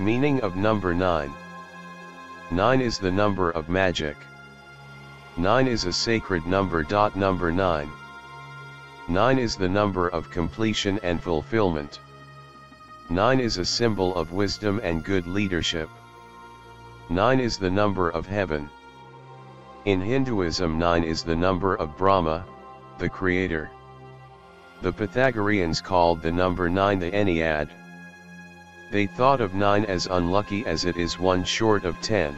Meaning of number 9. 9 is the number of magic. 9 is a sacred number. Number 9. 9 is the number of completion and fulfillment. 9 is a symbol of wisdom and good leadership. 9 is the number of heaven. In Hinduism 9 is the number of Brahma, the creator. The Pythagoreans called the number 9 the Ennead. They thought of 9 as unlucky as it is one short of 10.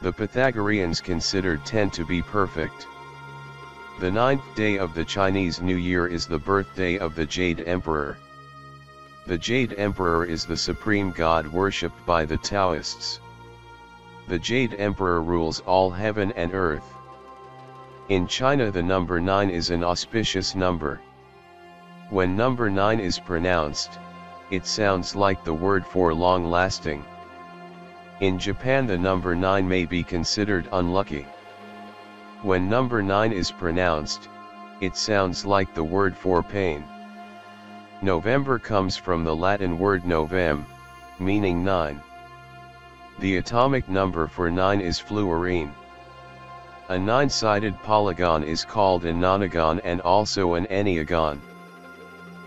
The Pythagoreans considered 10 to be perfect. The ninth day of the Chinese New Year is the birthday of the Jade Emperor. The Jade Emperor is the supreme god worshipped by the Taoists. The Jade Emperor rules all heaven and earth. In China the number 9 is an auspicious number. When number 9 is pronounced, it sounds like the word for long-lasting. In Japan the number 9 may be considered unlucky. When number 9 is pronounced, it sounds like the word for pain. November comes from the Latin word novem, meaning 9. The atomic number for 9 is fluorine. A nine-sided polygon is called a nonagon and also an enneagon.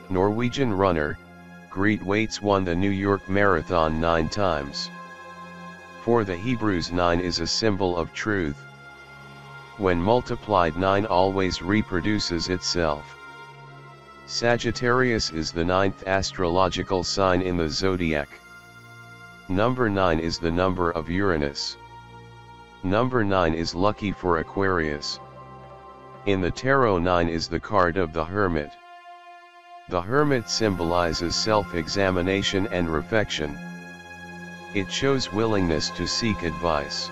Norwegian runner, Grete Waitz won the New York Marathon nine times. For the Hebrews 9 is a symbol of truth. When multiplied 9 always reproduces itself. Sagittarius is the ninth astrological sign in the zodiac. Number 9 is the number of Uranus. Number 9 is lucky for Aquarius. In the tarot 9 is the card of the Hermit. The Hermit symbolizes self-examination and reflection. It shows willingness to seek advice.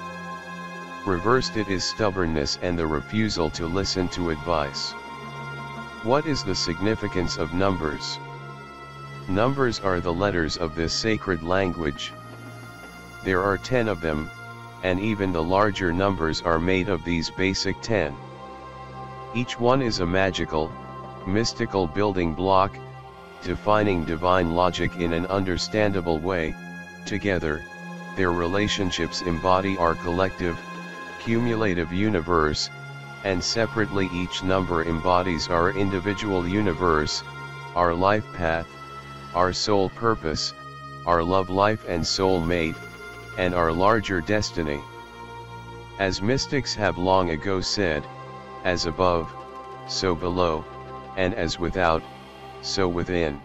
Reversed it is stubbornness and the refusal to listen to advice. What is the significance of numbers? Numbers are the letters of this sacred language. There are ten of them, and even the larger numbers are made of these basic ten. Each one is a magical, mystical building block, defining divine logic in an understandable way, together, their relationships embody our collective, cumulative universe, and separately each number embodies our individual universe, our life path, our soul purpose, our love life and soul mate, and our larger destiny. As mystics have long ago said, as above, so below, and as without, so within.